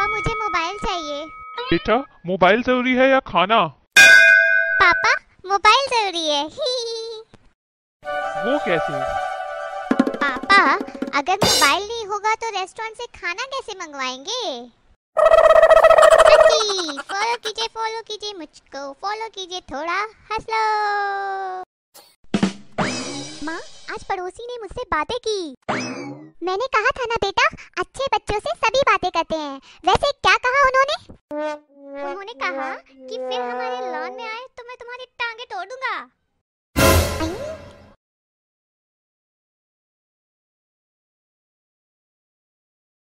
पापा मुझे मोबाइल चाहिए। बेटा मोबाइल ज़रूरी है या खाना? पापा मोबाइल ज़रूरी है। वो कैसे? पापा अगर मोबाइल नहीं होगा तो रेस्टोरेंट से खाना कैसे मंगवाएँगे? फॉलो कीजिए फॉलो कीजिए मुझको फॉलो कीजिए थोड़ा हंस लो माँ आज पड़ोसी ने मुझसे बातें की। मैंने कहा था ना बेटा अच्छे बच्चों से सभी बातें करते हैं। मैंने कहा कि फिर हमारे लॉन में आए तो मैं तुम्हारी टांगे तोड़ दूँगा